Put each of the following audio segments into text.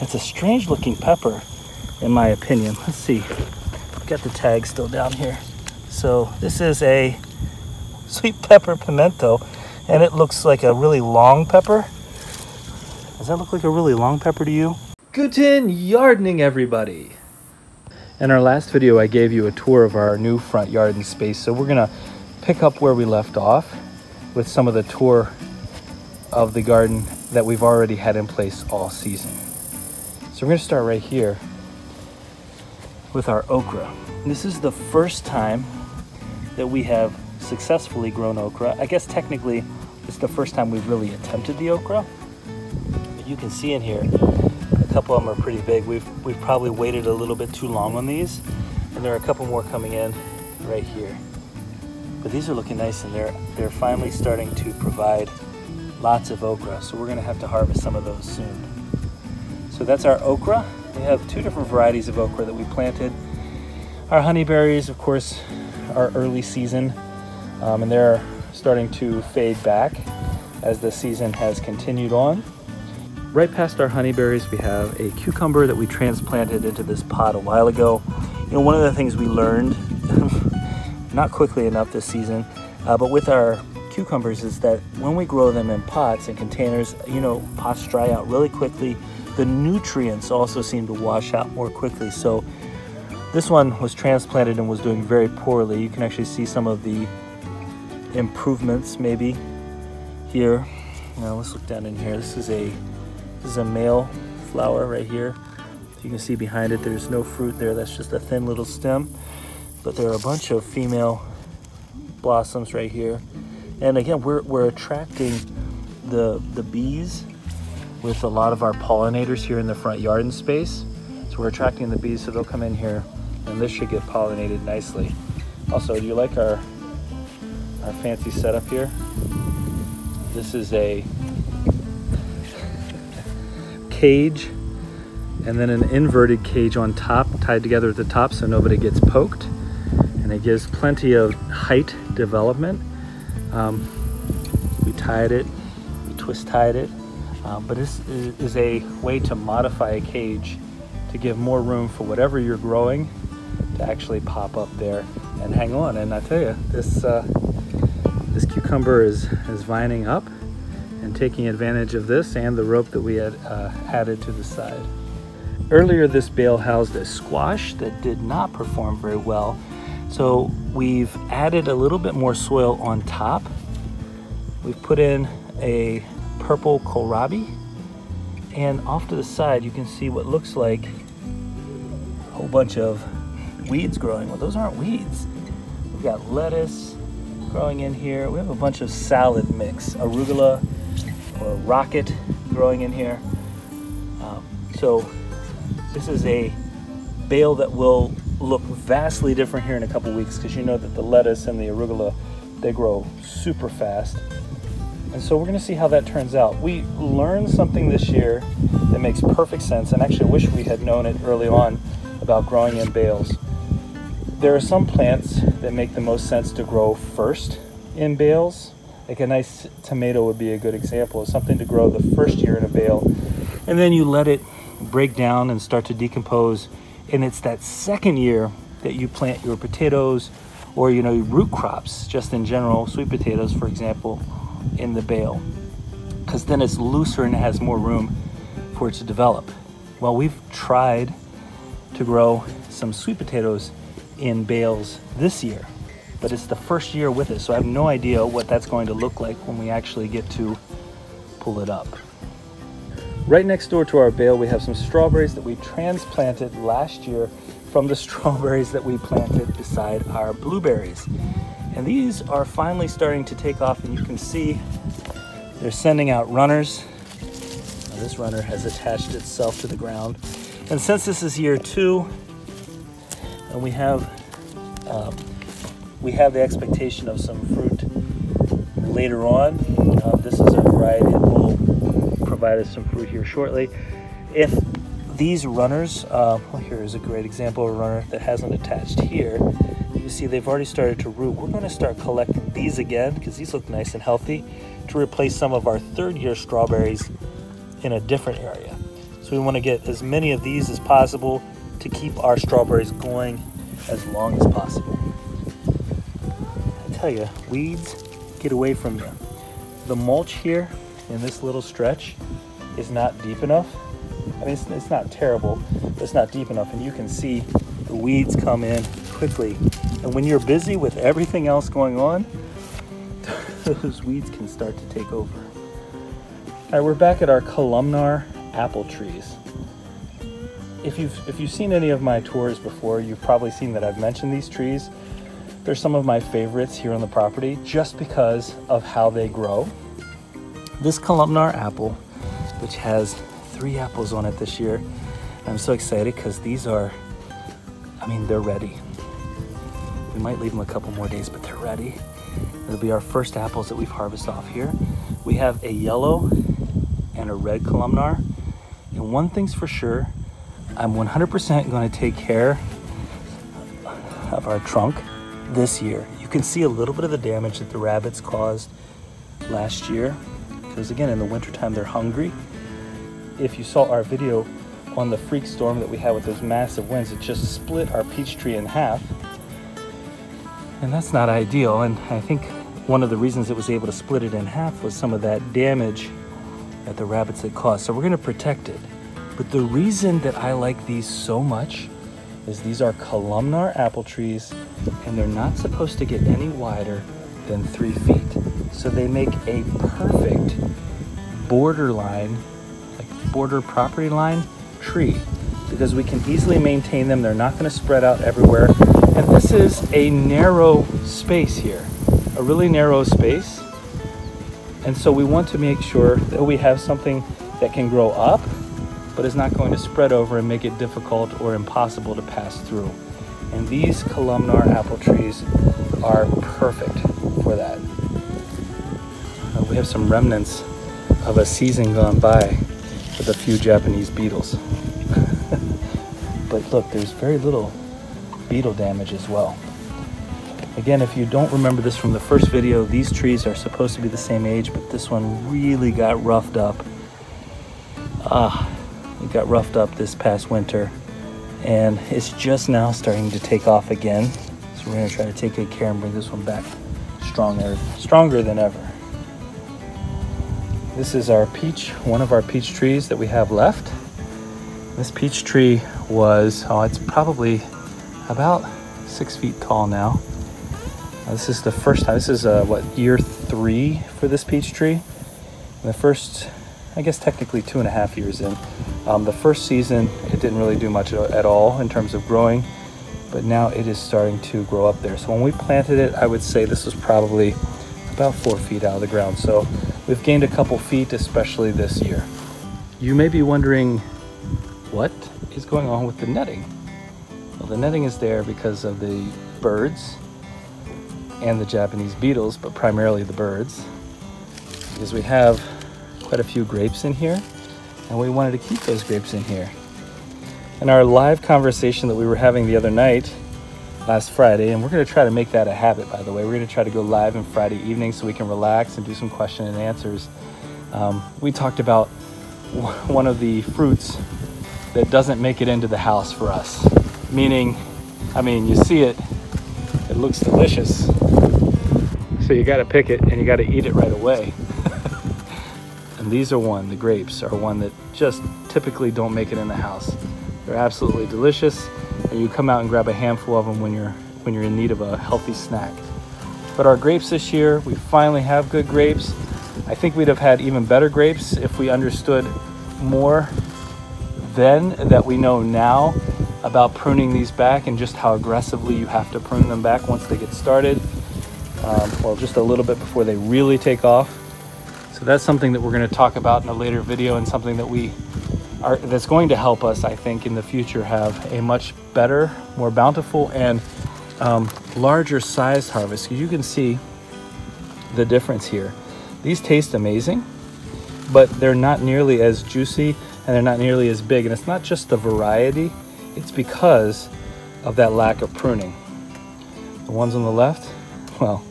It's a strange looking pepper, in my opinion. Let's see. Got the tag still down here. So this is a sweet pepper pimento, and it looks like a really long pepper. Does that look like a really long pepper to you? Guten Yardening, everybody. In our last video, I gave you a tour of our new front yarden space, so we're gonna pick up where we left off with some of the tour of the garden that we've already had in place all season. So we're gonna start right here with our okra. This is the first time that we have successfully grown okra. I guess technically it's the first time we've really attempted the okra. But you can see in here, a couple of them are pretty big. We've, we've probably waited a little bit too long on these. And there are a couple more coming in right here. But these are looking nice and they're, they're finally starting to provide lots of okra. So we're gonna have to harvest some of those soon. So that's our okra. We have two different varieties of okra that we planted. Our honeyberries, of course, are early season, um, and they're starting to fade back as the season has continued on. Right past our honeyberries, we have a cucumber that we transplanted into this pot a while ago. You know, one of the things we learned, not quickly enough this season, uh, but with our cucumbers is that when we grow them in pots and containers, you know, pots dry out really quickly. The nutrients also seem to wash out more quickly. So this one was transplanted and was doing very poorly. You can actually see some of the improvements maybe here. Now let's look down in here. This is a this is a male flower right here. You can see behind it there's no fruit there. That's just a thin little stem. But there are a bunch of female blossoms right here. And again, we're, we're attracting the, the bees with a lot of our pollinators here in the front garden space. So we're attracting the bees so they'll come in here and this should get pollinated nicely. Also, do you like our, our fancy setup here? This is a cage and then an inverted cage on top tied together at the top so nobody gets poked and it gives plenty of height development um, we tied it we twist tied it um, but this is a way to modify a cage to give more room for whatever you're growing to actually pop up there and hang on and I tell you this uh, this cucumber is is vining up and taking advantage of this and the rope that we had uh, added to the side. Earlier this bale housed a squash that did not perform very well so we've added a little bit more soil on top. We've put in a purple kohlrabi and off to the side you can see what looks like a whole bunch of weeds growing. Well those aren't weeds. We've got lettuce growing in here. We have a bunch of salad mix, arugula, or rocket growing in here. Um, so this is a bale that will look vastly different here in a couple weeks because you know that the lettuce and the arugula, they grow super fast. And so we're gonna see how that turns out. We learned something this year that makes perfect sense and actually wish we had known it early on about growing in bales. There are some plants that make the most sense to grow first in bales like a nice tomato would be a good example of something to grow the first year in a bale. And then you let it break down and start to decompose. And it's that second year that you plant your potatoes or, you know, root crops, just in general, sweet potatoes, for example, in the bale. Because then it's looser and it has more room for it to develop. Well, we've tried to grow some sweet potatoes in bales this year but it's the first year with it, so I have no idea what that's going to look like when we actually get to pull it up. Right next door to our bale, we have some strawberries that we transplanted last year from the strawberries that we planted beside our blueberries. And these are finally starting to take off and you can see they're sending out runners. Now this runner has attached itself to the ground. And since this is year two, and we have um, we have the expectation of some fruit later on. Uh, this is a variety that will provide us some fruit here shortly. If these runners, uh, well, here is a great example of a runner that hasn't attached here. You see they've already started to root. We're going to start collecting these again because these look nice and healthy to replace some of our third year strawberries in a different area. So we want to get as many of these as possible to keep our strawberries going as long as possible. I tell you, weeds get away from you. The mulch here in this little stretch is not deep enough. I mean, it's, it's not terrible, but it's not deep enough. And you can see the weeds come in quickly. And when you're busy with everything else going on, those weeds can start to take over. All right, we're back at our columnar apple trees. If you've, if you've seen any of my tours before, you've probably seen that I've mentioned these trees. They're some of my favorites here on the property just because of how they grow. This columnar apple, which has three apples on it this year, I'm so excited because these are, mean, they're ready. We might leave them a couple more days, but they're ready. It'll be our first apples that we've harvested off here. We have a yellow and a red columnar. And one thing's for sure, I'm 100% going to take care of our trunk this year. You can see a little bit of the damage that the rabbits caused last year. Because again, in the wintertime, they're hungry. If you saw our video on the freak storm that we had with those massive winds, it just split our peach tree in half. And that's not ideal. And I think one of the reasons it was able to split it in half was some of that damage that the rabbits had caused. So we're gonna protect it. But the reason that I like these so much is these are columnar apple trees and they're not supposed to get any wider than three feet. So they make a perfect borderline, like border property line tree because we can easily maintain them. They're not gonna spread out everywhere. And this is a narrow space here, a really narrow space. And so we want to make sure that we have something that can grow up, but is not going to spread over and make it difficult or impossible to pass through. And these columnar apple trees are perfect for that. Uh, we have some remnants of a season gone by with a few Japanese beetles. but look, there's very little beetle damage as well. Again, if you don't remember this from the first video, these trees are supposed to be the same age, but this one really got roughed up. Ah, it got roughed up this past winter, and it's just now starting to take off again. So we're gonna try to take good care and bring this one back stronger, stronger than ever. This is our peach, one of our peach trees that we have left. This peach tree was, oh, it's probably about six feet tall now. Uh, this is the first time, this is uh, what, year three for this peach tree. And the first, I guess technically two and a half years in. Um, the first season, it didn't really do much at all in terms of growing, but now it is starting to grow up there. So when we planted it, I would say this was probably about four feet out of the ground. So we've gained a couple feet, especially this year. You may be wondering, what is going on with the netting? Well, the netting is there because of the birds and the Japanese beetles, but primarily the birds, because we have quite a few grapes in here, and we wanted to keep those grapes in here. In our live conversation that we were having the other night, last Friday, and we're going to try to make that a habit, by the way. We're going to try to go live on Friday evening so we can relax and do some question and answers. Um, we talked about one of the fruits that doesn't make it into the house for us, meaning, I mean, you see it, it looks delicious. So you got to pick it and you got to eat it right away. and these are one, the grapes are one that just typically don't make it in the house. They're absolutely delicious you come out and grab a handful of them when you're when you're in need of a healthy snack. But our grapes this year, we finally have good grapes. I think we'd have had even better grapes if we understood more then that we know now about pruning these back and just how aggressively you have to prune them back once they get started. Um, well, just a little bit before they really take off. So that's something that we're going to talk about in a later video and something that we are that's going to help us, I think, in the future have a much better, more bountiful, and um, larger sized harvest. You can see the difference here. These taste amazing, but they're not nearly as juicy and they're not nearly as big. And it's not just the variety, it's because of that lack of pruning. The ones on the left, well,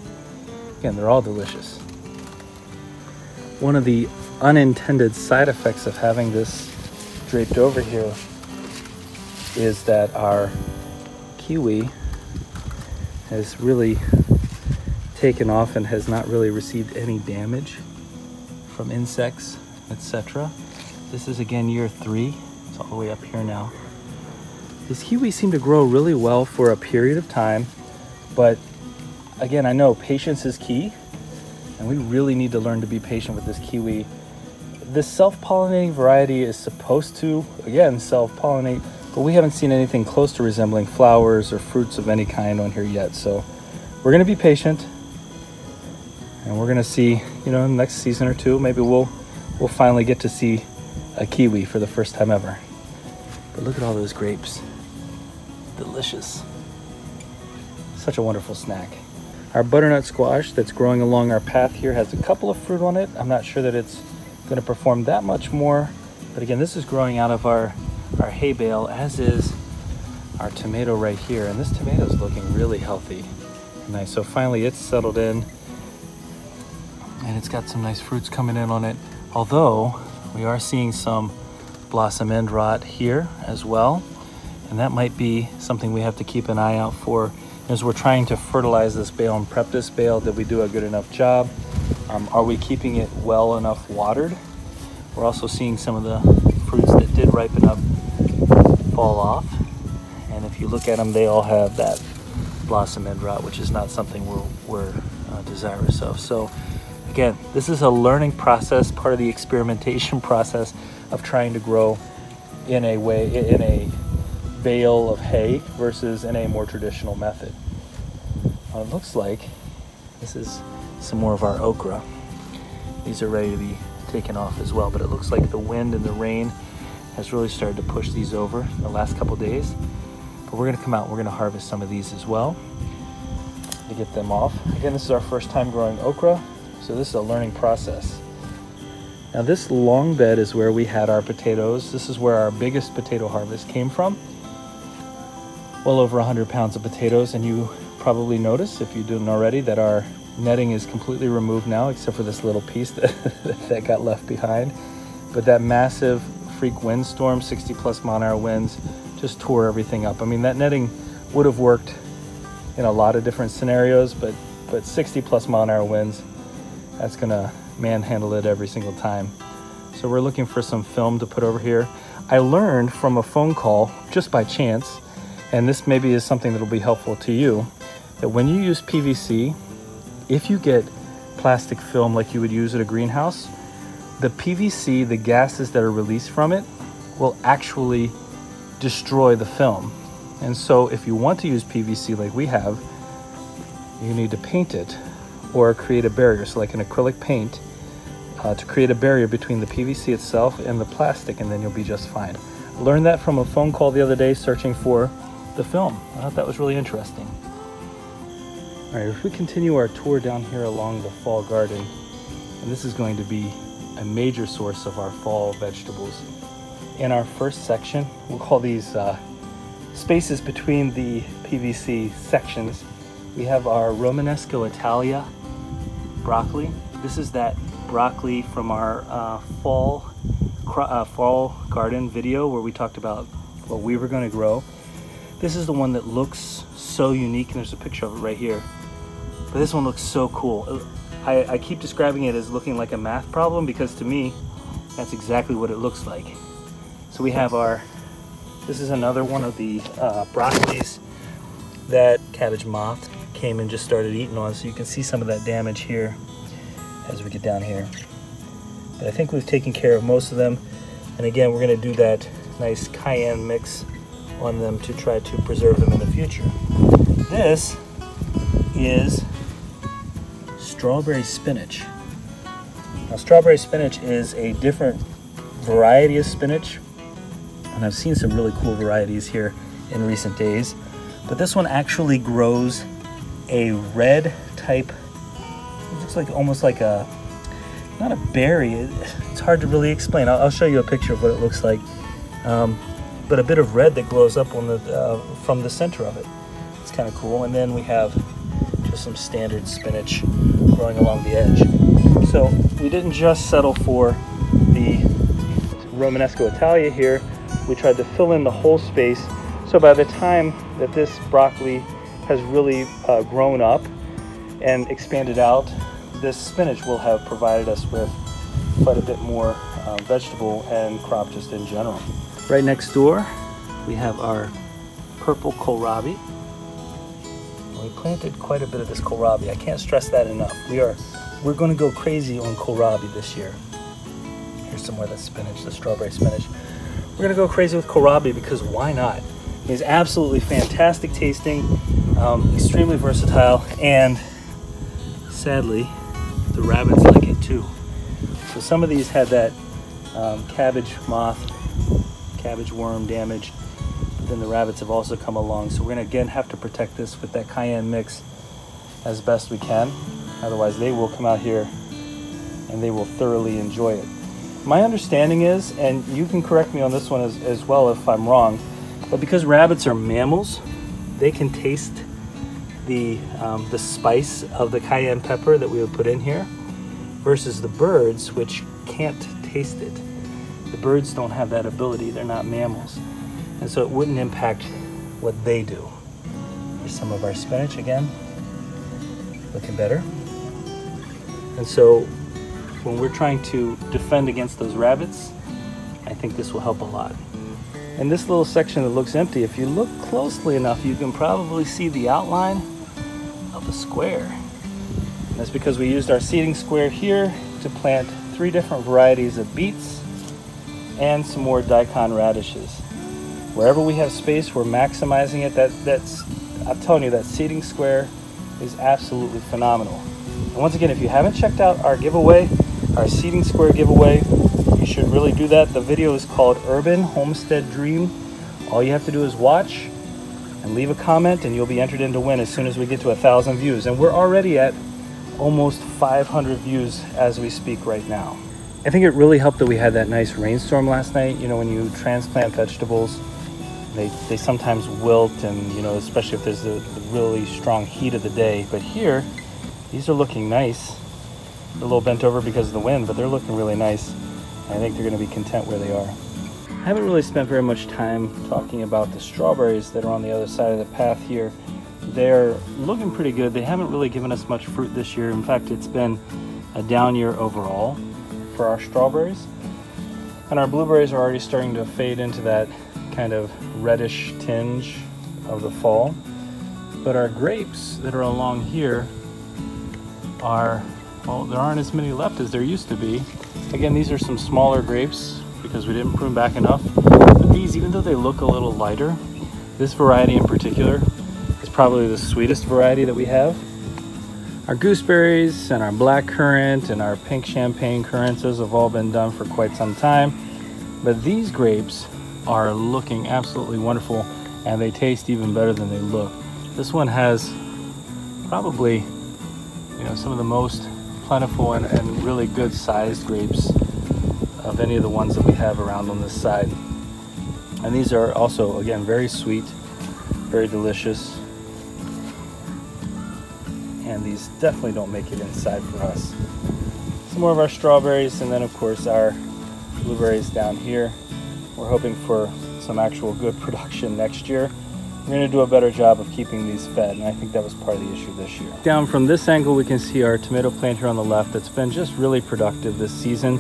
again, they're all delicious. One of the unintended side effects of having this draped over here is that our kiwi has really taken off and has not really received any damage from insects, etc. This is again year three. It's all the way up here now. These kiwis seem to grow really well for a period of time, but again, I know patience is key, and we really need to learn to be patient with this kiwi. This self-pollinating variety is supposed to, again, self-pollinate, but we haven't seen anything close to resembling flowers or fruits of any kind on here yet. So we're gonna be patient, and we're gonna see, you know, next season or two, maybe we'll we'll finally get to see a kiwi for the first time ever. But look at all those grapes. Delicious. Such a wonderful snack. Our butternut squash that's growing along our path here has a couple of fruit on it. I'm not sure that it's going to perform that much more. But again, this is growing out of our, our hay bale, as is our tomato right here. And this tomato is looking really healthy nice. So finally it's settled in and it's got some nice fruits coming in on it. Although we are seeing some blossom end rot here as well. And that might be something we have to keep an eye out for as we're trying to fertilize this bale and prep this bale. Did we do a good enough job? Um, are we keeping it well enough watered? We're also seeing some of the fruits that did ripen up fall off. And if you look at them, they all have that blossom end rot, which is not something we're, we're uh, desirous of. So again, this is a learning process, part of the experimentation process of trying to grow in a way, in a bale of hay versus in a more traditional method. It looks like this is some more of our okra. These are ready to be taken off as well, but it looks like the wind and the rain has really started to push these over the last couple days. But we're gonna come out, we're gonna harvest some of these as well to get them off. Again, this is our first time growing okra, so this is a learning process. Now this long bed is where we had our potatoes. This is where our biggest potato harvest came from. Well over 100 pounds of potatoes and you probably notice if you didn't already that our netting is completely removed now except for this little piece that, that got left behind. But that massive freak windstorm, 60 plus mile an hour winds, just tore everything up. I mean, that netting would have worked in a lot of different scenarios, but, but 60 plus mile an hour winds, that's gonna manhandle it every single time. So we're looking for some film to put over here. I learned from a phone call, just by chance, and this maybe is something that'll be helpful to you, that when you use PVC, if you get plastic film like you would use at a greenhouse, the PVC, the gases that are released from it, will actually destroy the film. And so if you want to use PVC like we have, you need to paint it or create a barrier. So like an acrylic paint uh, to create a barrier between the PVC itself and the plastic and then you'll be just fine. Learned that from a phone call the other day searching for the film. I thought that was really interesting. All right, if we continue our tour down here along the fall garden, and this is going to be a major source of our fall vegetables. In our first section, we'll call these uh, spaces between the PVC sections. We have our Romanesco Italia broccoli. This is that broccoli from our uh, fall uh, fall garden video where we talked about what we were going to grow. This is the one that looks so unique, and there's a picture of it right here. But this one looks so cool. I, I keep describing it as looking like a math problem because to me, that's exactly what it looks like. So we have our, this is another one of the uh, broccolis that cabbage moth came and just started eating on. So you can see some of that damage here as we get down here. But I think we've taken care of most of them. And again, we're gonna do that nice cayenne mix on them to try to preserve them in the future. This is strawberry spinach. Now strawberry spinach is a different variety of spinach and I've seen some really cool varieties here in recent days. But this one actually grows a red type, it looks like almost like a, not a berry, it's hard to really explain. I'll, I'll show you a picture of what it looks like. Um, but a bit of red that glows up on the uh, from the center of it. It's kind of cool. And then we have just some standard spinach growing along the edge. So we didn't just settle for the Romanesco Italia here, we tried to fill in the whole space. So by the time that this broccoli has really uh, grown up and expanded out, this spinach will have provided us with quite a bit more uh, vegetable and crop just in general. Right next door, we have our purple kohlrabi. We planted quite a bit of this kohlrabi. I can't stress that enough. We are, we're going to go crazy on kohlrabi this year. Here's some more of the spinach, the strawberry spinach. We're going to go crazy with kohlrabi because why not? It's absolutely fantastic tasting, um, extremely versatile, and sadly, the rabbits like it too. So some of these had that um, cabbage moth, cabbage worm damage. Then the rabbits have also come along. So we're gonna again have to protect this with that cayenne mix as best we can. Otherwise they will come out here and they will thoroughly enjoy it. My understanding is, and you can correct me on this one as, as well if I'm wrong, but because rabbits are mammals, they can taste the, um, the spice of the cayenne pepper that we would put in here versus the birds, which can't taste it. The birds don't have that ability, they're not mammals. And so it wouldn't impact what they do. Here's some of our spinach again, looking better. And so when we're trying to defend against those rabbits, I think this will help a lot. In this little section that looks empty, if you look closely enough, you can probably see the outline of a square. That's because we used our seeding square here to plant three different varieties of beets and some more daikon radishes. Wherever we have space, we're maximizing it. That, that's, I'm telling you, that seeding square is absolutely phenomenal. And once again, if you haven't checked out our giveaway, our seeding square giveaway, you should really do that. The video is called Urban Homestead Dream. All you have to do is watch and leave a comment and you'll be entered in to win as soon as we get to a thousand views. And we're already at almost 500 views as we speak right now. I think it really helped that we had that nice rainstorm last night. You know, when you transplant vegetables, they, they sometimes wilt and, you know, especially if there's a, really strong heat of the day. But here, these are looking nice. A little bent over because of the wind, but they're looking really nice. I think they're going to be content where they are. I haven't really spent very much time talking about the strawberries that are on the other side of the path here they're looking pretty good. They haven't really given us much fruit this year. In fact, it's been a down year overall for our strawberries. And our blueberries are already starting to fade into that kind of reddish tinge of the fall. But our grapes that are along here are, well, there aren't as many left as there used to be. Again, these are some smaller grapes because we didn't prune back enough. But these, even though they look a little lighter, this variety in particular is probably the sweetest variety that we have. Our gooseberries and our black currant and our pink champagne currants, those have all been done for quite some time. But these grapes are looking absolutely wonderful and they taste even better than they look. This one has probably, you know, some of the most plentiful and, and really good sized grapes of any of the ones that we have around on this side. And these are also, again, very sweet, very delicious and these definitely don't make it inside for us. Some more of our strawberries and then of course our blueberries down here. We're hoping for some actual good production next year. We're going to do a better job of keeping these fed and I think that was part of the issue this year. Down from this angle we can see our tomato plant here on the left that's been just really productive this season.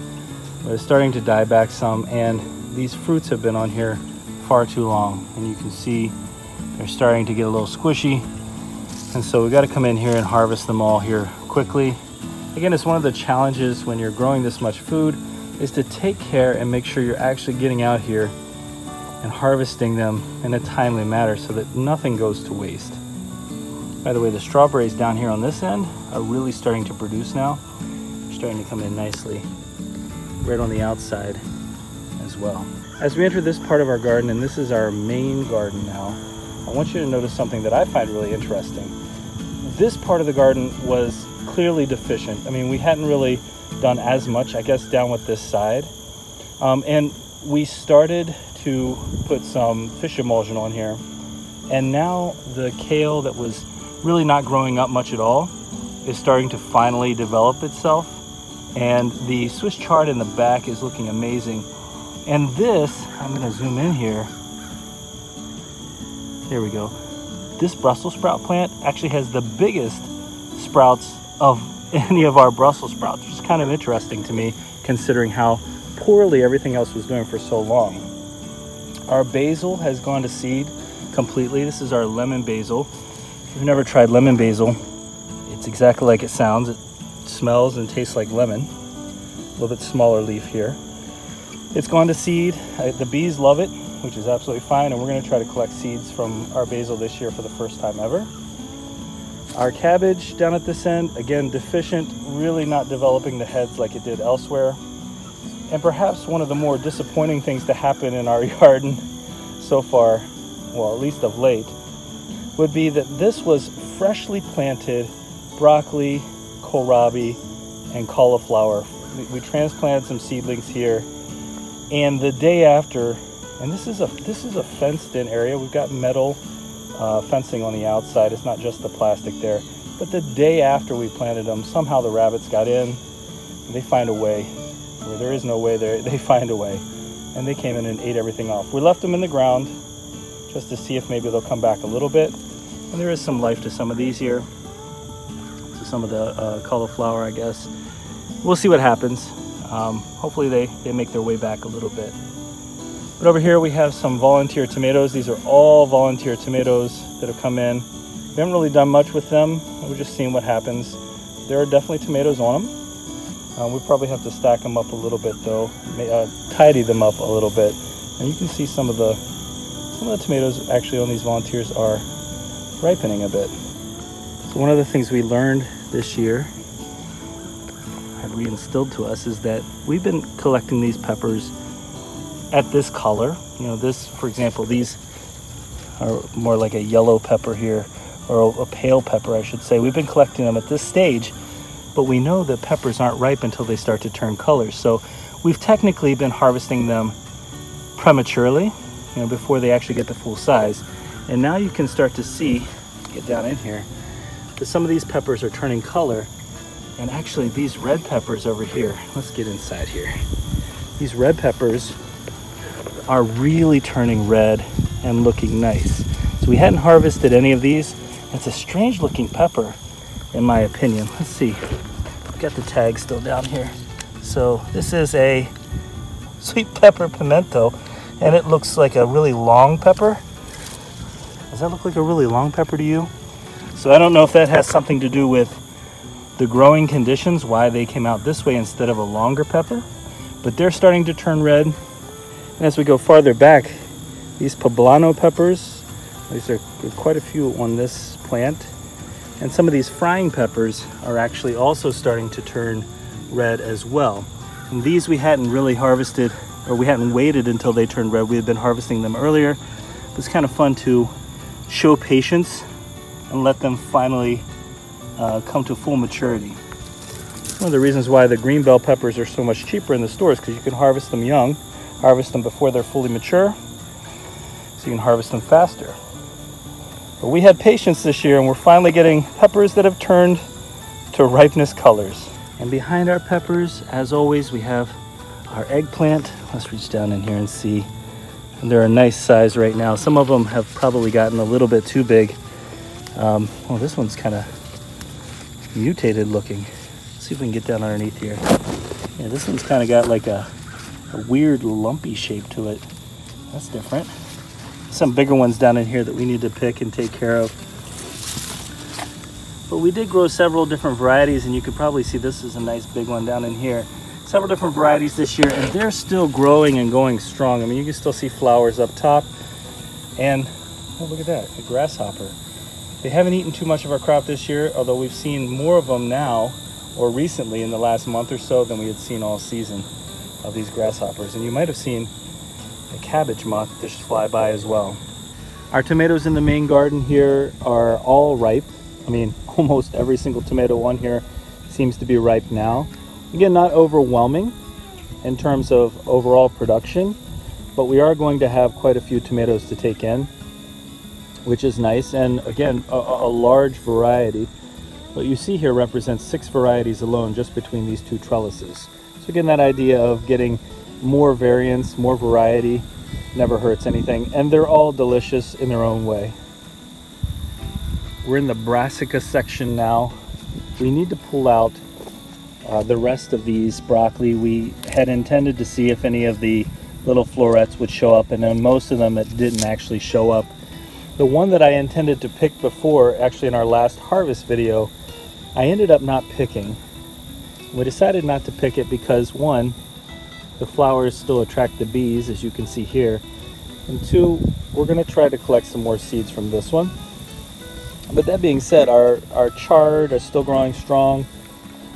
But It's starting to die back some and these fruits have been on here far too long and you can see they're starting to get a little squishy and so we got to come in here and harvest them all here quickly. Again, it's one of the challenges when you're growing this much food is to take care and make sure you're actually getting out here and harvesting them in a timely manner so that nothing goes to waste. By the way, the strawberries down here on this end are really starting to produce now. They're starting to come in nicely right on the outside as well. As we enter this part of our garden, and this is our main garden now, I want you to notice something that I find really interesting. This part of the garden was clearly deficient. I mean, we hadn't really done as much, I guess, down with this side. Um, and we started to put some fish emulsion on here. And now the kale that was really not growing up much at all is starting to finally develop itself. And the Swiss chard in the back is looking amazing. And this, I'm gonna zoom in here. There we go. This Brussels sprout plant actually has the biggest sprouts of any of our Brussels sprouts, which is kind of interesting to me considering how poorly everything else was doing for so long. Our basil has gone to seed completely. This is our lemon basil. If you've never tried lemon basil, it's exactly like it sounds. It smells and tastes like lemon. A little bit smaller leaf here. It's gone to seed. The bees love it, which is absolutely fine. And we're gonna try to collect seeds from our basil this year for the first time ever. Our cabbage down at this end, again, deficient, really not developing the heads like it did elsewhere. And perhaps one of the more disappointing things to happen in our garden so far, well, at least of late, would be that this was freshly planted broccoli, kohlrabi, and cauliflower. We, transplanted some seedlings here, and the day after, and this is a this is a fenced-in area. We've got metal uh, fencing on the outside. It's not just the plastic there. But the day after we planted them, somehow the rabbits got in. they find a way. Where there is no way, there they find a way. And they came in and ate everything off. We left them in the ground just to see if maybe they'll come back a little bit. And there is some life to some of these here. To some of the uh, cauliflower, I guess. We'll see what happens. Um, hopefully they, they make their way back a little bit. But over here we have some volunteer tomatoes. These are all volunteer tomatoes that have come in. We haven't really done much with them. We're just seeing what happens. There are definitely tomatoes on them. Um, we probably have to stack them up a little bit though, uh, tidy them up a little bit. And you can see some of the some of the tomatoes actually on these volunteers are ripening a bit. So one of the things we learned this year had reinstilled to us is that we've been collecting these peppers at this color. You know, this, for example, these are more like a yellow pepper here, or a, pale pepper, I should say. We've been collecting them at this stage, but we know that peppers aren't ripe until they start to turn colors. So we've technically been harvesting them prematurely, you know, before they actually get the full size. And now you can start to see, get down in here, that some of these peppers are turning color. And actually these red peppers over here, let's get inside here. These red peppers are really turning red and looking nice. So we hadn't harvested any of these. It's a strange looking pepper in my opinion. Let's see, I've got the tag still down here. So this is a sweet pepper pimento and it looks like a really long pepper. Does that look like a really long pepper to you? So I don't know if that has something to do with the growing conditions, why they came out this way instead of a longer pepper, but they're starting to turn red and as we go farther back, these poblano peppers, these are quite a few on this plant. And some of these frying peppers are actually also starting to turn red as well. And these we hadn't really harvested, or we hadn't waited until they turned red. We had been harvesting them earlier. It's kind of fun to show patience and let them finally uh, come to full maturity. One of the reasons why the green bell peppers are so much cheaper in the stores because you can harvest them young harvest them before they're fully mature so you can harvest them faster. But we had patience this year and we're finally getting peppers that have turned to ripeness colors. And behind our peppers, as always, we have our eggplant. Let's reach down in here and see. And they're a nice size right now. Some of them have probably gotten a little bit too big. Um, well, this one's kind of mutated looking. Let's see if we can get down underneath here. Yeah, this one's kind of got like a a weird lumpy shape to it. That's different. Some bigger ones down in here that we need to pick and take care of. But we did grow several different varieties and you could probably see this is a nice big one down in here. Several different varieties this year and they're still growing and going strong. I mean, you can still see flowers up top and oh, look at that, a grasshopper. They haven't eaten too much of our crop this year, although we've seen more of them now or recently in the last month or so than we had seen all season of these grasshoppers. And you might have seen a cabbage moth just fly by as well. Our tomatoes in the main garden here are all ripe. I mean, almost every single tomato on here seems to be ripe now. Again, not overwhelming in terms of overall production, but we are going to have quite a few tomatoes to take in, which is nice. And again, a, a large variety. What you see here represents six varieties alone just between these two trellises. So again, that idea of getting more variance, more variety never hurts anything. And they're all delicious in their own way. We're in the brassica section now. We need to pull out uh, the rest of these broccoli. We had intended to see if any of the little florets would show up and then most of them it didn't actually show up. The one that I intended to pick before, actually in our last harvest video, I ended up not picking. We decided not to pick it because one, the flowers still attract the bees as you can see here. And two, we're gonna try to collect some more seeds from this one. But that being said, our, our chard are still growing strong.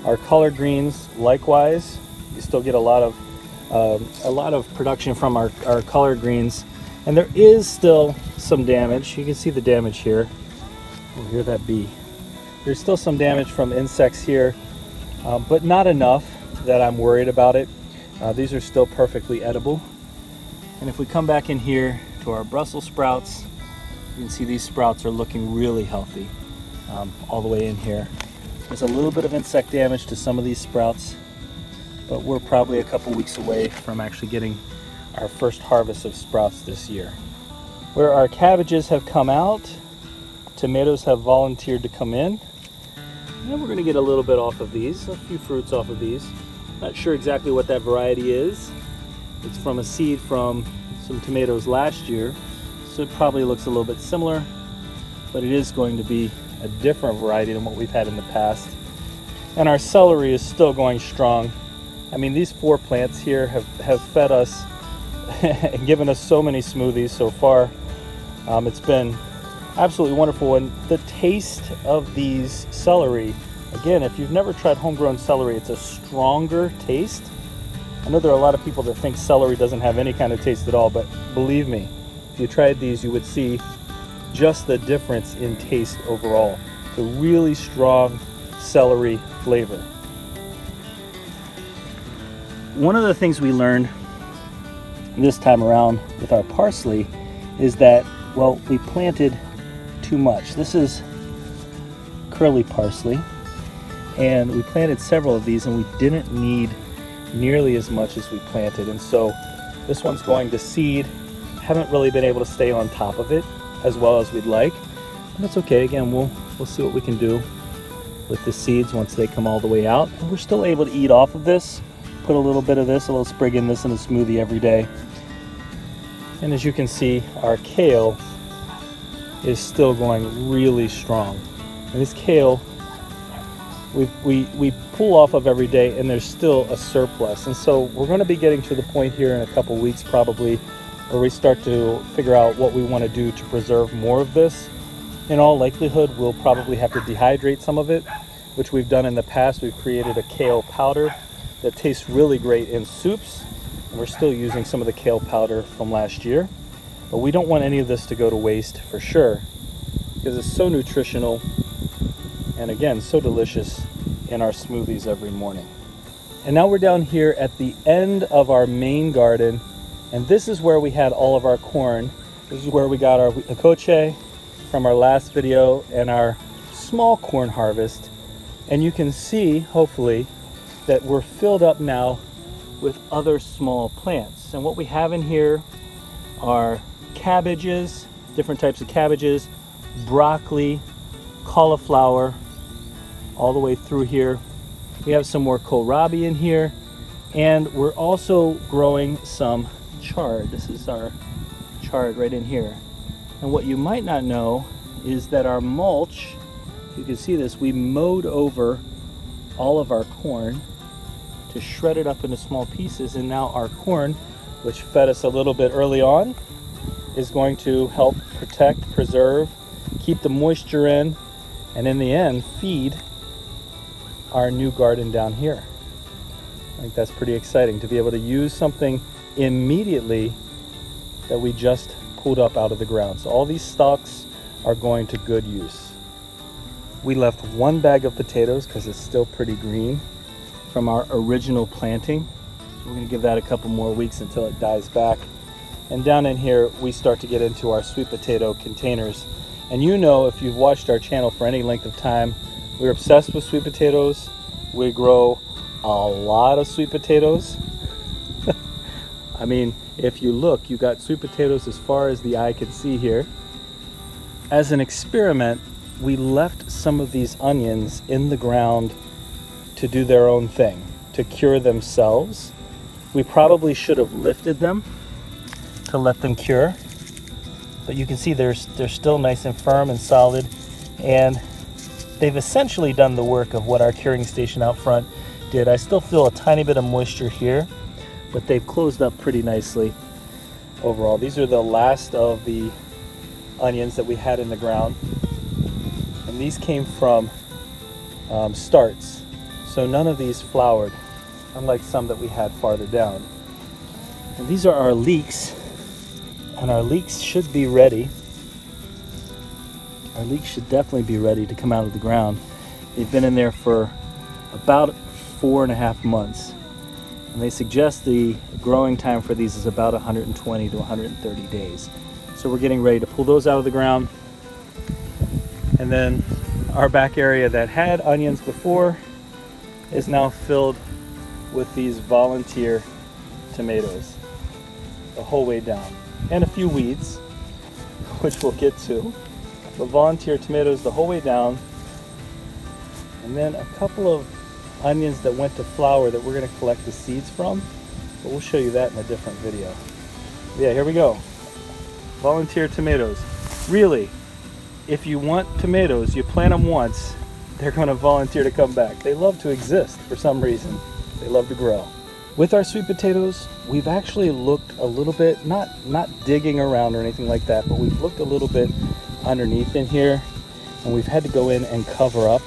Our collard greens, likewise, you still get a lot of um, a lot of production from our, our collard greens. And there is still some damage. You can see the damage here. Oh, hear that bee. There's still some damage from insects here, uh, but not enough that I'm worried about it. Uh, these are still perfectly edible. And if we come back in here to our Brussels sprouts, you can see these sprouts are looking really healthy um, all the way in here. There's a little bit of insect damage to some of these sprouts, but we're probably a couple weeks away from actually getting our first harvest of sprouts this year. Where our cabbages have come out, tomatoes have volunteered to come in, and we're gonna get a little bit off of these, a few fruits off of these. Not sure exactly what that variety is. It's from a seed from some tomatoes last year, so it probably looks a little bit similar, but it is going to be a different variety than what we've had in the past. And our celery is still going strong. I mean, these four plants here have, have fed us and given us so many smoothies so far. Um, it's been absolutely wonderful. And the taste of these celery, again, if you've never tried homegrown celery, it's a stronger taste. I know there are a lot of people that think celery doesn't have any kind of taste at all, but believe me, if you tried these, you would see just the difference in taste overall. The really strong celery flavor. One of the things we learned this time around with our parsley is that, well, we planted too much. This is curly parsley, and we planted several of these, and we didn't need nearly as much as we planted. And so this one's going to seed. Haven't really been able to stay on top of it as well as we'd like. And that's okay. Again, we'll, we'll see what we can do with the seeds once they come all the way out. And we're still able to eat off of this. Put a little bit of this, a little sprig in this in a smoothie every day. And as you can see, our kale is still going really strong. And this kale we, we, we pull off of every day and there's still a surplus. And so we're going to be getting to the point here in a couple weeks probably where we start to figure out what we want to do to preserve more of this. In all likelihood, we'll probably have to dehydrate some of it, which we've done in the past. We've created a kale powder that tastes really great in soups. And we're still using some of the kale powder from last year. But we don't want any of this to go to waste for sure because it's so nutritional and again, so delicious in our smoothies every morning. And now we're down here at the end of our main garden, and this is where we had all of our corn. This is where we got our huitlacoche from our last video and our small corn harvest. And you can see, hopefully, that we're filled up now with other small plants. And what we have in here are cabbages, different types of cabbages, broccoli, cauliflower, all the way through here. We have some more kohlrabi in here, and we're also growing some chard. This is our chard right in here. And what you might not know is that our mulch, you can see this, we mowed over all of our corn to shred it up into small pieces, and now our corn, which fed us a little bit early on, is going to help protect, preserve, keep the moisture in, and in the end, feed our new garden down here. I think that's pretty exciting to be able to use something immediately that we just pulled up out of the ground. So all these stalks are going to good use. We left one bag of potatoes because it's still pretty green from our original planting. So we're gonna give that a couple more weeks until it dies back. And down in here, we start to get into our sweet potato containers. And you know, if you've watched our channel for any length of time, we're obsessed with sweet potatoes. We grow a lot of sweet potatoes. I mean, if you look, you got sweet potatoes as far as the eye can see here. As an experiment, we left some of these onions in the ground to do their own thing, to cure themselves. We probably should have lifted them to let them cure. But you can see they're, they're still nice and firm and solid. And they've essentially done the work of what our curing station out front did. I still feel a tiny bit of moisture here, but they've closed up pretty nicely overall. These are the last of the onions that we had in the ground. And these came from um, starts. So none of these flowered, unlike some that we had farther down. And these are our leeks and our leeks should be ready. Our leeks should definitely be ready to come out of the ground. They've been in there for about four and a half months. And they suggest the growing time for these is about 120 to 130 days. So we're getting ready to pull those out of the ground. And then our back area that had onions before is now filled with these volunteer tomatoes the whole way down and a few weeds, which we'll get to. But volunteer tomatoes the whole way down. And then a couple of onions that went to flower that we're going to collect the seeds from. But we'll show you that in a different video. Yeah, here we go. Volunteer tomatoes. Really, if you want tomatoes, you plant them once, they're going to volunteer to come back. They love to exist for some reason. They love to grow. With our sweet potatoes, we've actually looked a little bit, not, not digging around or anything like that, but we've looked a little bit underneath in here and we've had to go in and cover up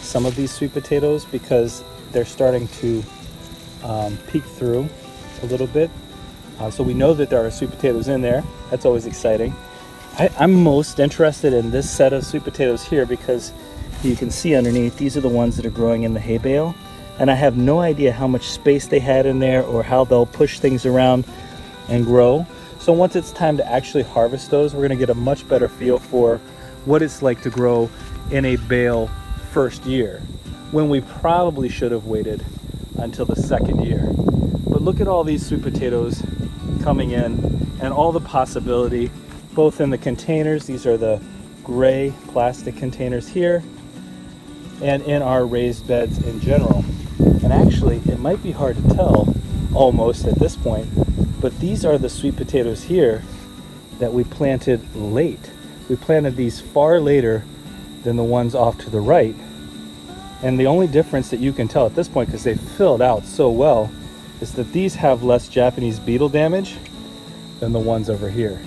some of these sweet potatoes because they're starting to um, peek through a little bit. Uh, so we know that there are sweet potatoes in there. That's always exciting. I, I'm most interested in this set of sweet potatoes here because you can see underneath, these are the ones that are growing in the hay bale and I have no idea how much space they had in there or how they'll push things around and grow. So once it's time to actually harvest those, we're gonna get a much better feel for what it's like to grow in a bale first year, when we probably should have waited until the second year. But look at all these sweet potatoes coming in and all the possibility, both in the containers, these are the gray plastic containers here, and in our raised beds in general. And actually, it might be hard to tell almost at this point, but these are the sweet potatoes here that we planted late. We planted these far later than the ones off to the right. And the only difference that you can tell at this point, because they filled out so well, is that these have less Japanese beetle damage than the ones over here.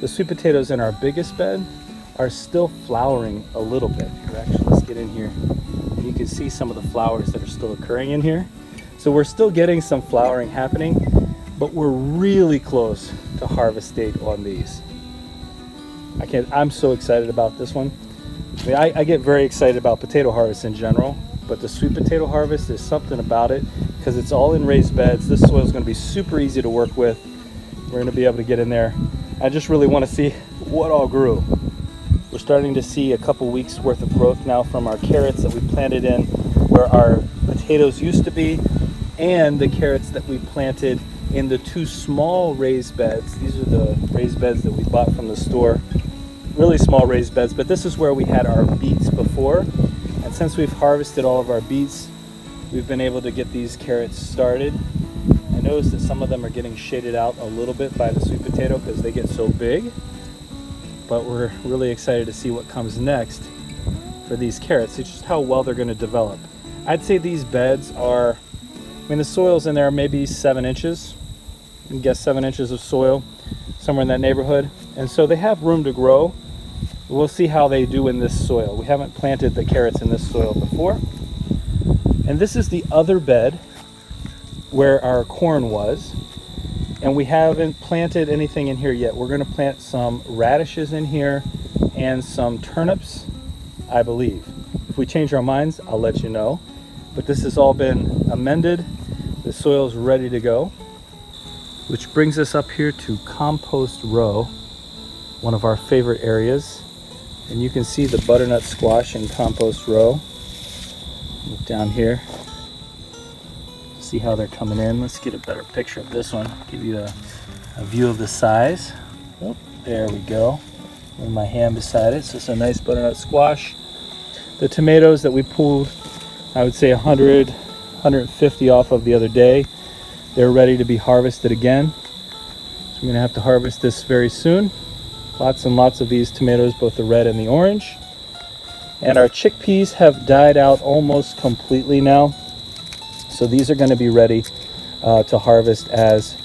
The sweet potatoes in our biggest bed are still flowering a little bit. Here, actually, let's get in here And you can see some of the flowers that are still occurring in here. So we're still getting some flowering happening, but we're really close to harvest date on these. I can't, I'm so excited about this one. I mean, I, I get very excited about potato harvest in general, but the sweet potato harvest is something about it because it's all in raised beds. This soil is going to be super easy to work with. We're going to be able to get in there. I just really want to see what all grew. We're starting to see a couple weeks worth of growth now from our carrots that we planted in where our potatoes used to be and the carrots that we planted in the two small raised beds. These are the raised beds that we bought from the store. Really small raised beds, but this is where we had our beets before. And since we've harvested all of our beets, we've been able to get these carrots started. I noticed that some of them are getting shaded out a little bit by the sweet potato because they get so big but we're really excited to see what comes next for these carrots. It's just how well they're going to develop. I'd say these beds are, I mean, the soil's in there maybe seven inches. I guess seven inches of soil, somewhere in that neighborhood. And so they have room to grow. We'll see how they do in this soil. We haven't planted the carrots in this soil before. And this is the other bed where our corn was and we haven't planted anything in here yet. We're going to plant some radishes in here and some turnips, I believe. If we change our minds, I'll let you know. But this has all been amended. The soil is ready to go. Which brings us up here to compost row, one of our favorite areas. And you can see the butternut squash in compost row. Look down here. See how they're coming in. Let's get a better picture of this one. Give you a, a view of the size. Oh, there we go. With my hand beside it. So it's a nice butternut squash. The tomatoes that we pulled, I would say 100, 150 off of the other day. They're ready to be harvested again. So we're gonna have to harvest this very soon. Lots and lots of these tomatoes, both the red and the orange. And our chickpeas have died out almost completely now. So these are gonna be ready uh, to harvest as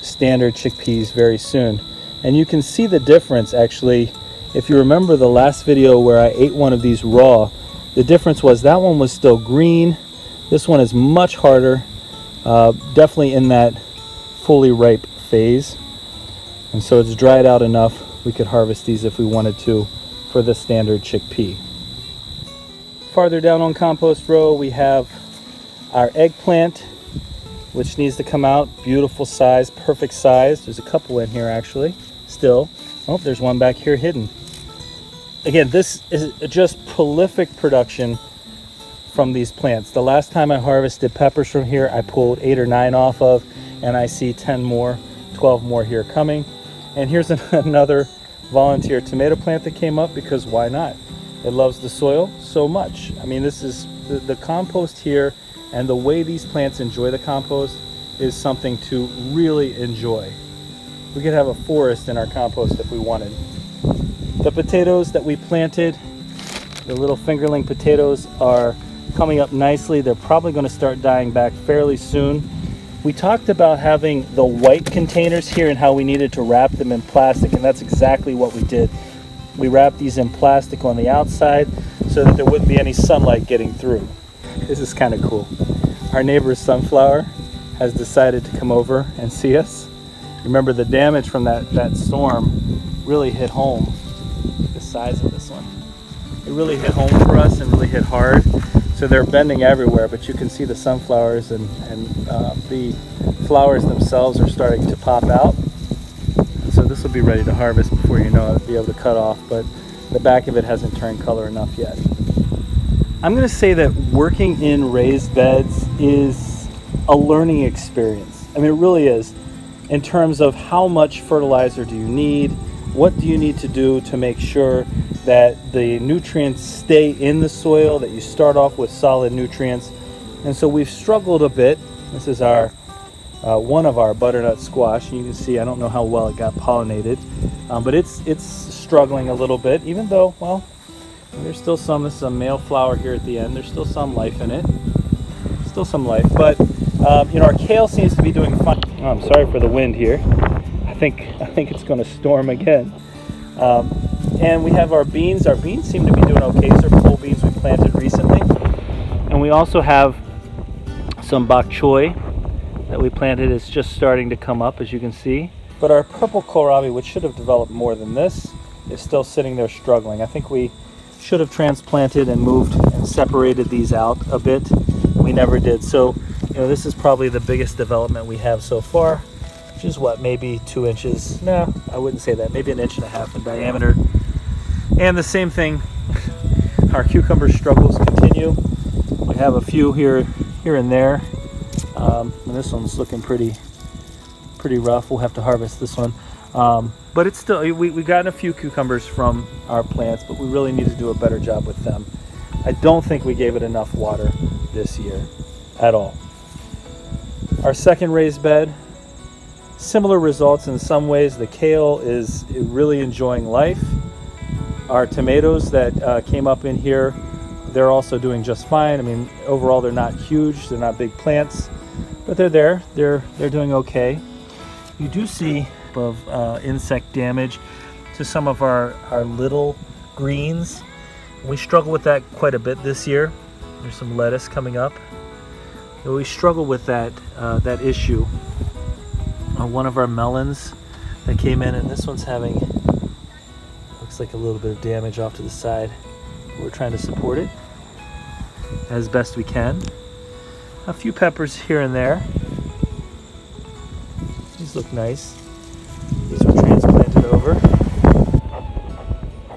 standard chickpeas very soon. And you can see the difference actually. If you remember the last video where I ate one of these raw, the difference was that one was still green. This one is much harder uh, definitely in that fully ripe phase. And so it's dried out enough we could harvest these if we wanted to for the standard chickpea. Farther down on compost row we have our eggplant which needs to come out. Beautiful size, perfect size. There's a couple in here actually still. Oh, there's one back here hidden. Again, this is just prolific production from these plants. The last time I harvested peppers from here, I pulled eight or nine off of, and I see 10 more, 12 more here coming. And here's another volunteer tomato plant that came up because why not? It loves the soil so much. I mean, this is the, the compost here and the way these plants enjoy the compost is something to really enjoy. We could have a forest in our compost if we wanted. The potatoes that we planted, the little fingerling potatoes are coming up nicely. They're probably going to start dying back fairly soon. We talked about having the white containers here and how we needed to wrap them in plastic, and that's exactly what we did. We wrapped these in plastic on the outside so that there wouldn't be any sunlight getting through. This is kind of cool. Our neighbor's sunflower has decided to come over and see us. Remember the damage from that, that storm really hit home. The size of this one. It really hit home for us and really hit hard. So they're bending everywhere, but you can see the sunflowers and, and uh, the flowers themselves are starting to pop out. So this will be ready to harvest before you know it, be able to cut off, but the back of it hasn't turned color enough yet. I'm gonna say that working in raised beds is a learning experience. I mean, it really is in terms of how much fertilizer do you need, what do you need to do to make sure that the nutrients stay in the soil, that you start off with solid nutrients. And so we've struggled a bit. This is our uh, one of our butternut squash. You can see I don't know how well it got pollinated, um, but it's it's struggling a little bit. Even though, well, there's still some some male flower here at the end. There's still some life in it. Still some life, but um, you know our kale seems to be doing fine. Oh, I'm sorry for the wind here. I think I think it's going to storm again. Um, and we have our beans. Our beans seem to be doing okay. These are pole beans we planted recently. And we also have some bok choy that we planted. It's just starting to come up, as you can see. But our purple kohlrabi, which should have developed more than this, is still sitting there struggling. I think we should have transplanted and moved and separated these out a bit. We never did. So, you know, this is probably the biggest development we have so far, which is what, maybe two inches? No, I wouldn't say that. Maybe an inch and a half in diameter. And the same thing, our cucumber struggles continue. We have a few here, here and there. Um, and this one's looking pretty, pretty rough. We'll have to harvest this one. Um, but it's still, we, we've gotten a few cucumbers from our plants, but we really need to do a better job with them. I don't think we gave it enough water this year at all. Our second raised bed, similar results in some ways. The kale is really enjoying life. Our tomatoes that uh, came up in here, they're also doing just fine. I mean, overall, they're not huge, they're not big plants, but they're there. They're they're doing okay. You do see of uh, insect damage to some of our our little greens. We struggle with that quite a bit this year. There's some lettuce coming up. We struggle with that uh, that issue. On one of our melons that came in, and this one's having looks like a little bit of damage off to the side. We're trying to support it as best we can. A few peppers here and there. These look nice. Over.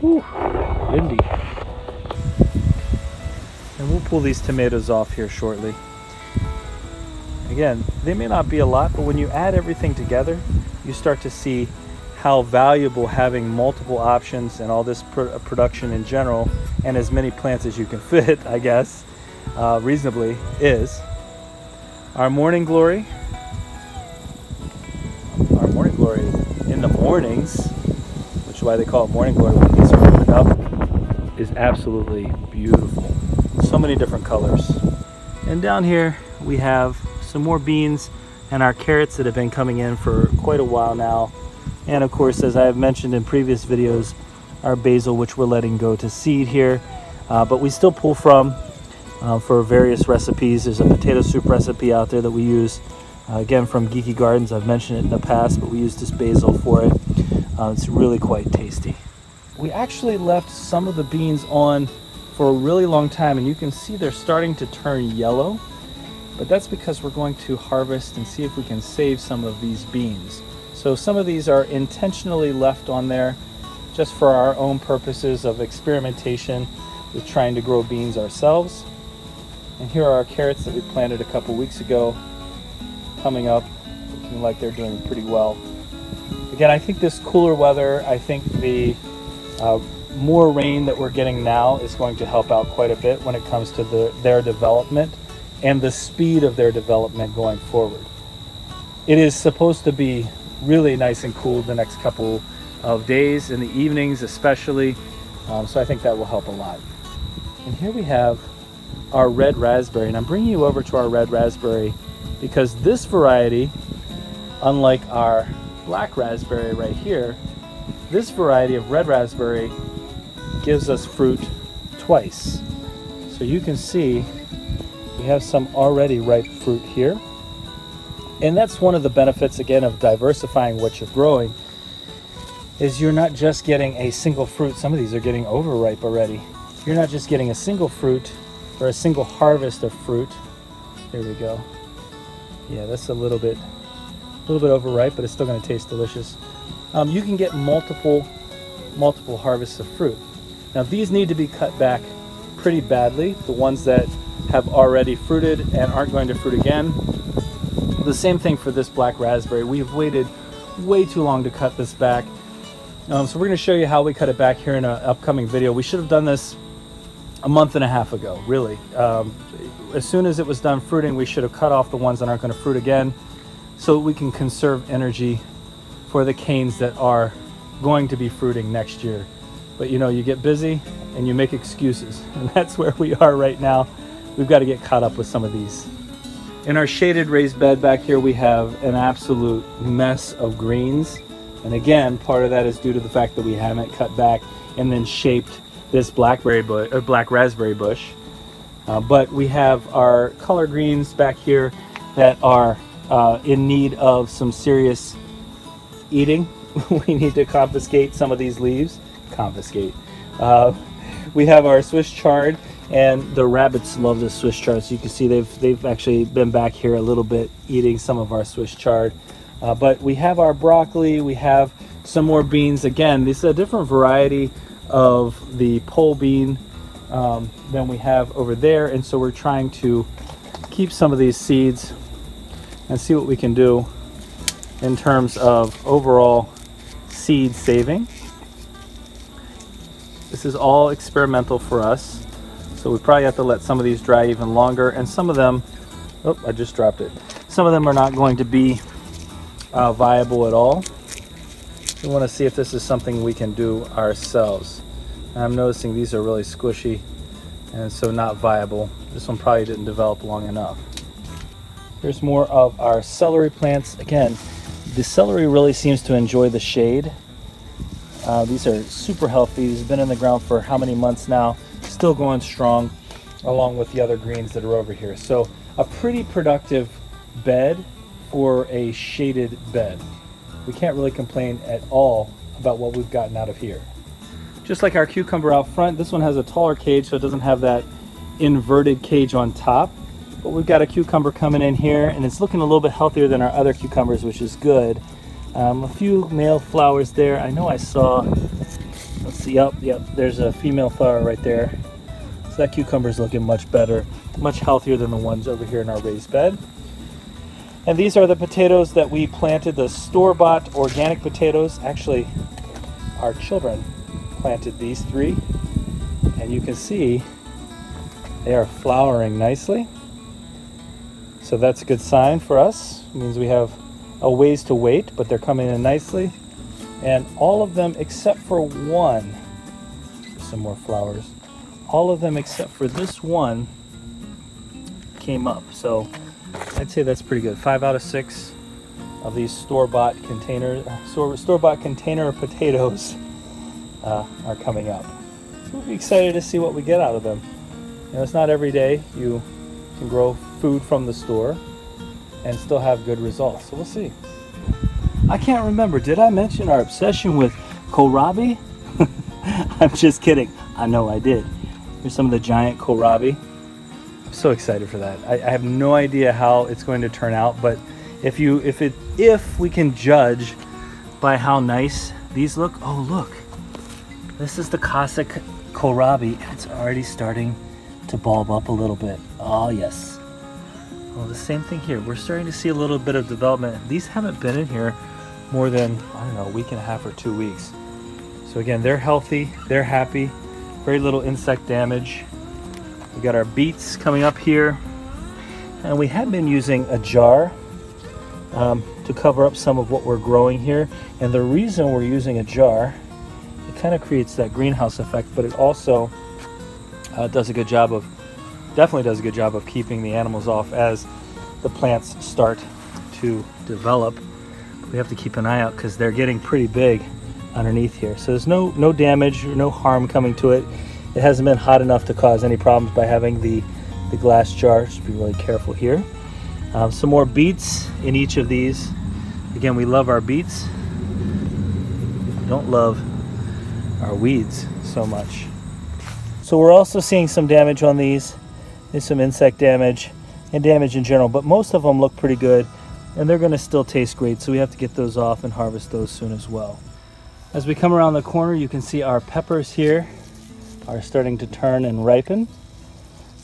Whew, windy. And we'll pull these tomatoes off here shortly. again, they may not be a lot, but when you add everything together, you start to see how valuable having multiple options and all this pr production in general and as many plants as you can fit, I guess, uh, reasonably is. Our morning glory, our morning glory in the mornings, why they call it morning glory when these are opened up, is absolutely beautiful. So many different colors. And down here we have some more beans and our carrots that have been coming in for quite a while now. And of course, as I have mentioned in previous videos, our basil, which we're letting go to seed here. Uh, but we still pull from uh, for various recipes. There's a potato soup recipe out there that we use, uh, again from Geeky Gardens. I've mentioned it in the past, but we use this basil for it. Uh, it's really quite tasty. We actually left some of the beans on for a really long time, and you can see they're starting to turn yellow. But that's because we're going to harvest and see if we can save some of these beans. So some of these are intentionally left on there just for our own purposes of experimentation with trying to grow beans ourselves. And here are our carrots that we planted a couple weeks ago coming up, looking like they're doing pretty well. Again, I think this cooler weather, I think the uh, more rain that we're getting now is going to help out quite a bit when it comes to the, their development and the speed of their development going forward. It is supposed to be really nice and cool the next couple of days, in the evenings especially, um, so I think that will help a lot. And here we have our red raspberry, and I'm bringing you over to our red raspberry because this variety, unlike our black raspberry right here, this variety of red raspberry gives us fruit twice. So you can see we have some already ripe fruit here. And that's one of the benefits again of diversifying what you're growing is you're not just getting a single fruit. Some of these are getting overripe already. You're not just getting a single fruit or a single harvest of fruit. There we go. Yeah, that's a little bit a little bit overripe, but it's still going to taste delicious. Um, you can get multiple multiple harvests of fruit. Now these need to be cut back pretty badly. The ones that have already fruited and aren't going to fruit again. The same thing for this black raspberry. We've waited way too long to cut this back. Um, so we're going to show you how we cut it back here in an upcoming video. We should have done this a month and a half ago, really. Um, as soon as it was done fruiting, we should have cut off the ones that aren't going to fruit again so we can conserve energy for the canes that are going to be fruiting next year. But you know, you get busy and you make excuses, and that's where we are right now we've got to get caught up with some of these. In our shaded raised bed back here, we have an absolute mess of greens. And again, part of that is due to the fact that we haven't cut back and then shaped this blackberry bush, or black raspberry bush. Uh, but we have our collard greens back here that are uh, in need of some serious eating. we need to confiscate some of these leaves. Confiscate. Uh, we have our Swiss chard and the rabbits love the Swiss chard. So you can see they've they've actually been back here a little bit eating some of our Swiss chard. Uh, but we have our broccoli, we have some more beans. Again, this is a different variety of the pole bean um, than we have over there. And so we're trying to keep some of these seeds and see what we can do in terms of overall seed saving. This is all experimental for us. So we probably have to let some of these dry even longer and some of them, oh, I just dropped it. Some of them are not going to be uh, viable at all. We want to see if this is something we can do ourselves. And I'm noticing these are really squishy and so not viable. This one probably didn't develop long enough. Here's more of our celery plants. Again, the celery really seems to enjoy the shade. Uh, these are super healthy. These have been in the ground for how many months now still going strong along with the other greens that are over here. So a pretty productive bed for a shaded bed. We can't really complain at all about what we've gotten out of here. Just like our cucumber out front, this one has a taller cage so it doesn't have that inverted cage on top. But we've got a cucumber coming in here and it's looking a little bit healthier than our other cucumbers, which is good. Um, a few male flowers there. I know I saw, let's see, yep, yep, there's a female flower right there So that cucumber is looking much better, much healthier than the ones over here in our raised bed. And these are the potatoes that we planted, the store-bought organic potatoes. Actually, our children planted these three. And you can see they are flowering nicely. So that's a good sign for us. It means we have a ways to wait, but they're coming in nicely. And all of them except for one, some more flowers, all of them except for this one came up. So I'd say that's pretty good. Five out of six of these store-bought container, store, store-bought container potatoes uh, are coming up. So we'll be excited to see what we get out of them. You know, it's not every day you can grow food from the store and still have good results. So we'll see. I can't remember. Did I mention our obsession with kohlrabi? I'm just kidding. I know I did. Here's some of the giant kohlrabi. I'm so excited for that. I, I have no idea how it's going to turn out, but if you if it if we can judge by how nice these look, oh look, this is the Cossack kohlrabi, it's already starting to bulb up a little bit. Oh yes. Well, the same thing here. We're starting to see a little bit of development. These haven't been in here more than, I don't know, a week and a half or two weeks. So again, they're healthy, they're happy, very little insect damage. We got our beets coming up here. And we have been using a jar um, to cover up some of what we're growing here. And the reason we're using a jar, it kind of creates that greenhouse effect, but it also uh, does a good job of, definitely does a good job of keeping the animals off as the plants start to develop. We have to keep an eye out because they're getting pretty big underneath here. So there's no, no damage or no harm coming to it. It hasn't been hot enough to cause any problems by having the, the glass jar. Just be really careful here. Um, some more beets in each of these. Again, we love our beets. We don't love our weeds so much. So we're also seeing some damage on these. There's some insect damage and damage in general, but most of them look pretty good and they're gonna still taste great. So we have to get those off and harvest those soon as well. As we come around the corner, you can see our peppers here are starting to turn and ripen,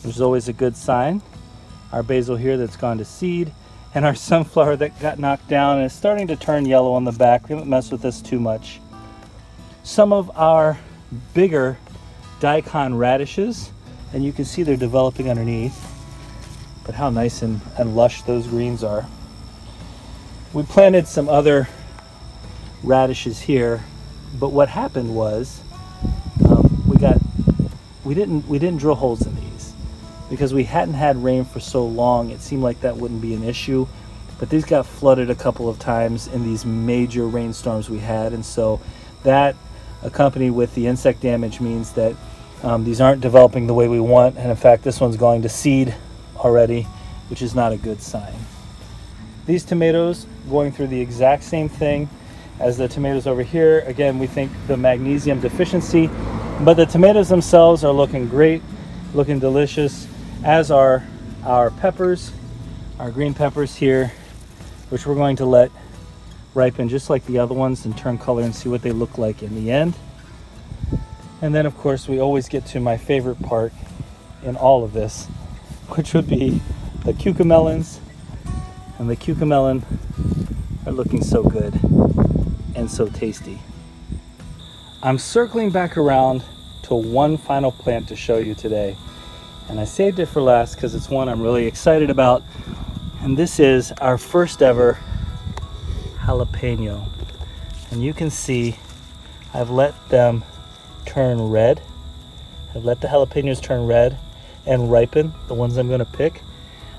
which is always a good sign. Our basil here that's gone to seed and our sunflower that got knocked down and is starting to turn yellow on the back. We haven't messed with this too much. Some of our bigger daikon radishes and you can see they're developing underneath. But how nice and, and lush those greens are. We planted some other radishes here but what happened was um, we got we didn't we didn't drill holes in these. Because we hadn't had rain for so long it seemed like that wouldn't be an issue. But these got flooded a couple of times in these major rainstorms we had. And so that accompanied with the insect damage means that um, these aren't developing the way we want, and in fact, this one's going to seed already, which is not a good sign. These tomatoes going through the exact same thing as the tomatoes over here. Again, we think the magnesium deficiency, but the tomatoes themselves are looking great, looking delicious, as are our peppers, our green peppers here, which we're going to let ripen just like the other ones and turn color and see what they look like in the end. And then of course we always get to my favorite part in all of this, which would be the cucamelons. And the cucamelon are looking so good and so tasty. I'm circling back around to one final plant to show you today. And I saved it for last because it's one I'm really excited about. And this is our first ever jalapeno. And you can see I've let them turn red. I've let the jalapenos turn red and ripen, the ones I'm gonna pick.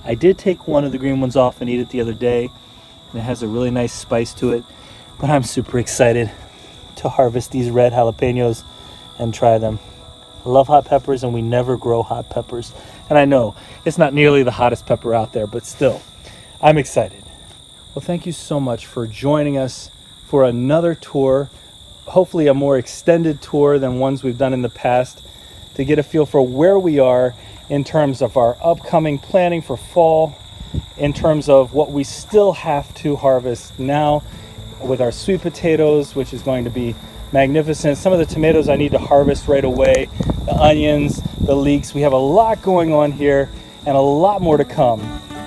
I did take one of the green ones off and eat it the other day, and it has a really nice spice to it, but I'm super excited to harvest these red jalapenos and try them. I love hot peppers and we never grow hot peppers. And I know it's not nearly the hottest pepper out there, but still, I'm excited. Well, thank you so much for joining us for another tour hopefully a more extended tour than ones we've done in the past to get a feel for where we are in terms of our upcoming planning for fall, in terms of what we still have to harvest now with our sweet potatoes, which is going to be magnificent. Some of the tomatoes I need to harvest right away, the onions, the leeks. We have a lot going on here and a lot more to come.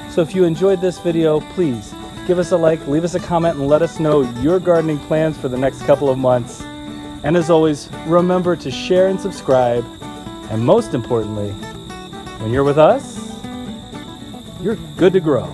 So if you enjoyed this video, please give us a like, leave us a comment, and let us know your gardening plans for the next couple of months. And as always, remember to share and subscribe. And most importantly, when you're with us, you're good to grow.